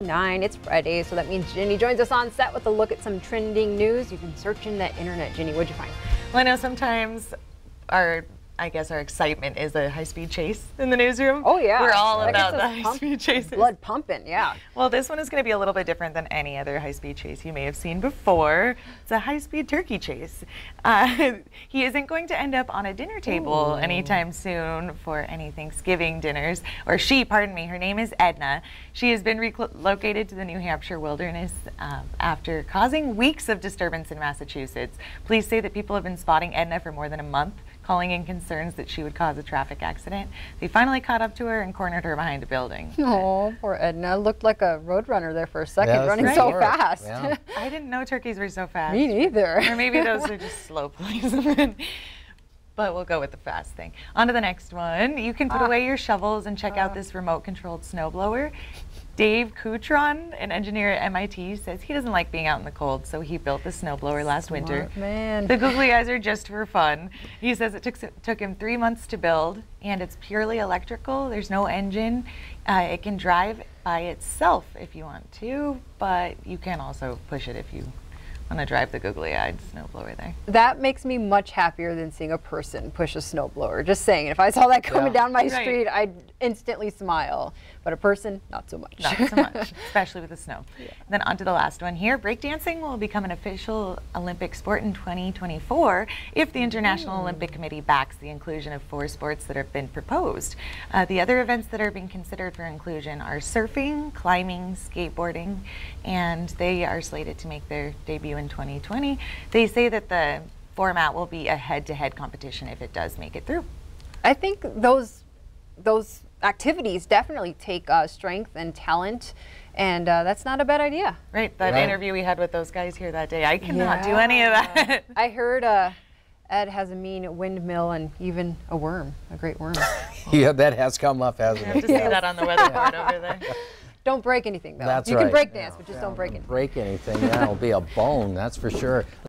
Nine. It's Friday, so that means Jenny joins us on set with a look at some trending news. You've been searching the internet, Jenny. What'd you find? Well, I know sometimes our I guess our excitement is a high-speed chase in the newsroom. Oh yeah, we're all that about the us pumped- high-speed chases. Blood pumping, yeah. Well, this one is going to be a little bit different than any other high-speed chase you may have seen before. It's a high-speed turkey chase. Uh, he isn't going to end up on a dinner table anytime soon for any Thanksgiving dinners. Or she, pardon me. Her name is Edna. She has been relocated to the New Hampshire wilderness um, after causing weeks of disturbance in Massachusetts. Police say that people have been spotting Edna for more than a month calling in concerns that she would cause a traffic accident. They finally caught up to her and cornered her behind a building. Oh, poor Edna. Looked like a road runner there for a second, Yeah, running so sure. fast. Yeah. I didn't know turkeys were so fast. Me neither. Or maybe those are just slow policemen. But we'll go with the fast thing. On to the next one. You can put Ah. away your shovels and check out this remote controlled snowblower. Dave Coutron, an engineer at MIT, says he doesn't like being out in the cold, so he built the snowblower last winter. Man. The googly eyes are just for fun. He says it took, took him three months to build, and it's purely electrical. There's no engine. Uh, it can drive by itself if you want to, but you can also push it if you want to drive the googly eyed snowblower there. That makes me much happier than seeing a person push a snowblower. Just saying, if I saw that coming Yeah. down my Right. street, I'd instantly smile. But a person, not so much. Not so much, especially with the snow. Then on to the last one here. Breakdancing will become an official Olympic sport in 2024 if the International Olympic Committee backs the inclusion of four sports that have been proposed. Uh, the other events that are being considered for inclusion are surfing, climbing, skateboarding, and they are slated to make their debut in 2020. They say that the format will be a head-to-head competition if it does make it through. I think those those activities definitely take uh, strength and talent, and uh, that's not a bad idea. Right, that Right. interview we had with those guys here that day, I cannot do any of that. I heard uh, Ed has a mean windmill and even a worm, a great worm. Yeah, that has come up, hasn't I have it? to see that on the weather board over there. don't break anything though. That's you right. can break dance, Yeah. but just Yeah, don't break anything. Break anything, that'll be a bone, that's for sure.